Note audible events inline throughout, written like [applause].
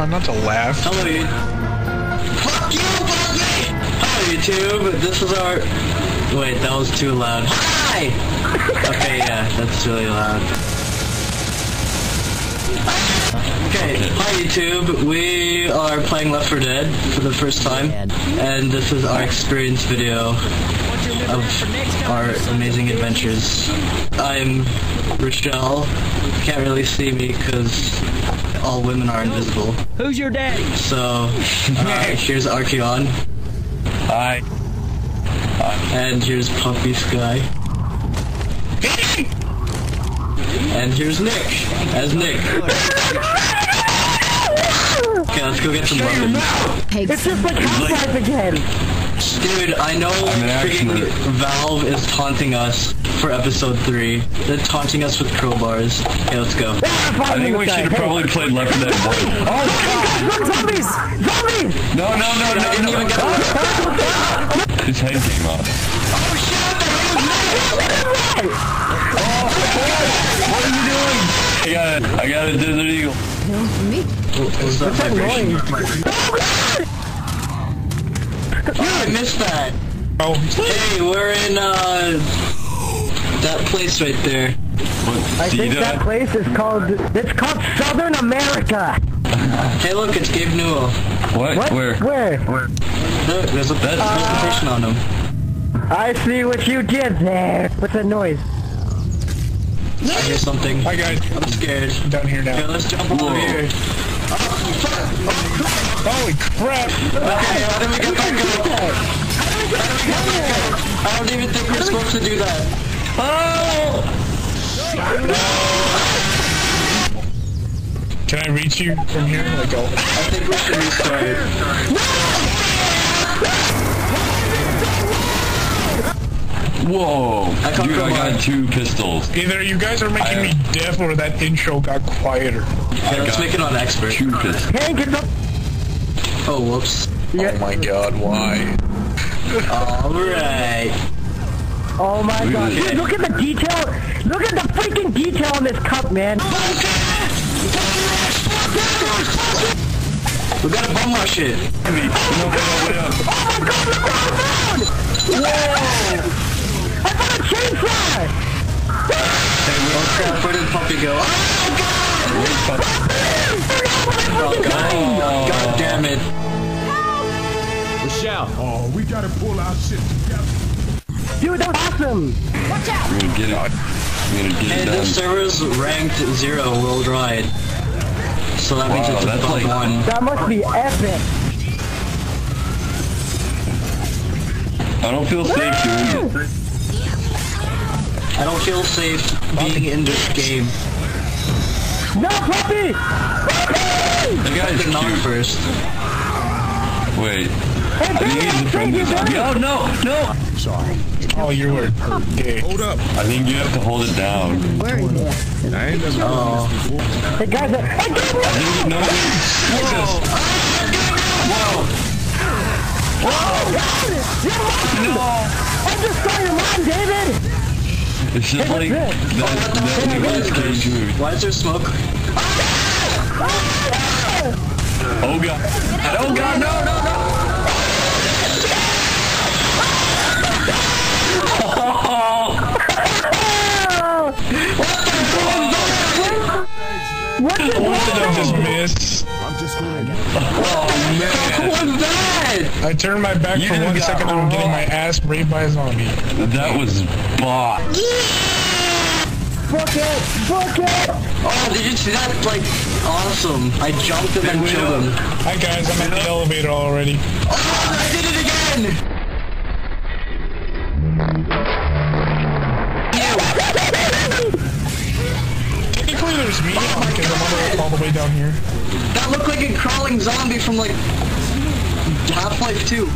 trying not to laugh. Hello, you. Fuck you, me! Hello, YouTube. This is our. Wait, that was too loud. Hi! Okay, yeah, that's really loud. Okay, hi YouTube. We are playing Left 4 Dead for the first time, and this is our experience video of our amazing adventures. I'm Rochelle. You can't really see me because all women are invisible. Who's your daddy? So, uh, [laughs] here's Archeon, Hi. and here's Puppy Sky. And here's Nick, as Nick. [laughs] Okay, let's go get some weapons. It's just like Half-Life again. Dude, I know freaking. Valve is taunting us for episode 3. They're taunting us with crowbars. Okay, let's go. I think we should have probably played Left 4 Dead 1. Oh, look, zombies! Zombies! No, no, no, I didn't even get a His head came off. Oh shit! What are you doing? I got it. I got a Desert Eagle. What was that vibration? Oh, I missed that. Oh, Hey, we're in, uh, that place right there. What, I think Cedar? that place is called, it's called Southern America. Hey, look, it's Gabe Newell. What? What? Where? Where? Look, there's a bad presentation on him. I see what you did there. What's that noise? I hear something. hi guys. I'm scared. I'm down here Okay, now. let's jump over here. Holy crap! Okay, how do we get back up? How do we get back up? I don't even think we're supposed to do that. oh Can I reach you from here? Like, oh, I think we should restart. Whoa. I Dude, I got mine. two pistols. either you guys are making me deaf or that intro got quieter. Okay, let's make it on expert. Two pistols. Hank, get up. Oh, whoops. Oh my god, why? Alright. Oh my Look god. Dude, look at the detail. Look at the freaking detail on this cup, man. We gotta bum rush it. No, wait up, wait up. I Puppy go? Oh god. Oh, God Oh damn it. Oh, we gotta pull our shit together. Dude, that was awesome. I'm gonna get it. I'm gonna get Hey, it this done. server's ranked zero worldwide. So that means Wow, it's that's above like- one. That must be epic. I don't feel safe doing this. I don't feel safe being in this game. No, puppy! The guy's Get knocked cute. first. Wait. Hey, I think he's in front of baby, this. Oh, no, no. Sorry. Oh, you were gay. Hold up. I think you have to hold it down. Where? I ain't never Oh. Hey, guys, uh, hey, guys, I think no. I just saw your mom, David! It's just like that, that Nicolas Cage movie. Why is there smoke? Oh god. Oh god, no, no, no. What the hell? What did I hell? just miss? I'm I turned my back You for one got second and I'm getting my ass raped by a zombie. That was bot. Fuck it! Fuck it! Oh, did you see that? Like, awesome. I jumped and then Wait, killed him. Hi guys, I'm at the elevator already. Oh, I did it again! Technically there's me because I'm all all the way down here. That looked like a crawling zombie from like Half-Life 2.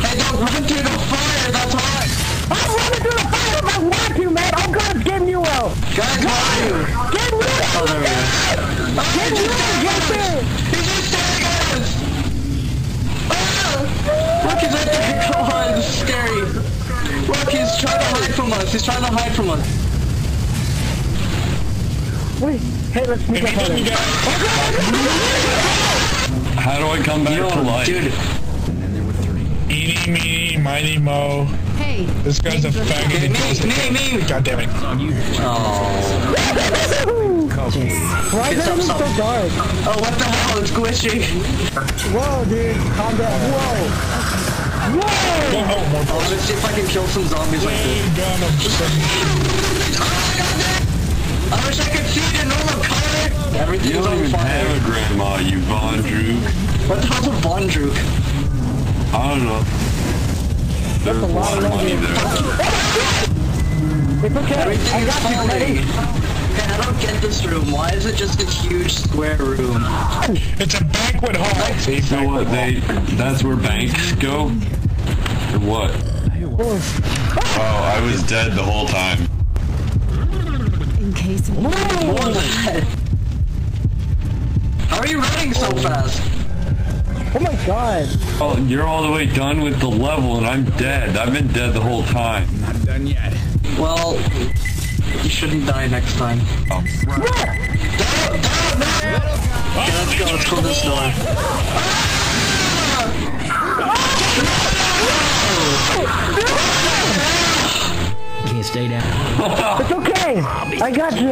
Hey, don't run through the fire, that's hot! I'm running through the fire if I want to, man! Oh god, get new well! Guys, where are you? Get new Oh, there we go. [laughs] Oh, Get new Get there! He's just staring at us! Ah! Look, he's right there! Come on, this is scary! Look, he's trying to hide from us. He's trying to hide from us. Wait, hey, let's sneak If he on doesn't him. get How do I come back Yo, to life? dude, eeny, meeny, miny, mo. Hey. This guy's a faggot. Okay, me, me, me. God damn it. Oh. Why is Stop, everything stop. so dark? Oh, what the hell? It's glitchy. Whoa, dude, calm down. Whoa. Whoa! Oh, more Oh, let's see if I can kill some zombies like this. [laughs] gun of some I wish I could see the normal color. You Everything's don't on even fire. have a grandma, you Von Drew. What the hell's a Bondruk? I don't know. There's a lot of money there. It's okay. Everything I is got falling. buddy. Okay, I don't get this room. Why is it just a huge square room? It's a banquet hall. See, So what, hall. they, that's where banks go? Or what? Oh, I was dead the whole time. In case of More than that. How are you running so oh. fast? Oh my god. Oh, you're all the way done with the level and I'm dead. I've been dead the whole time. I'm not done yet. Well, you shouldn't die next time. Oh. Okay, let's go. Let's close this door. Can't stay down. [laughs] Okay. I got you.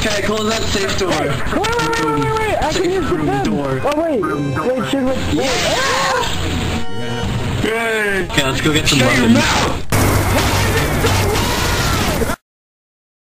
Okay, close that safe door. Wait, wait, wait, wait, wait, wait. I can use the pen. door. Oh, wait. Wait, should we... Wait. Ah! Okay, let's go get some Shut weapons.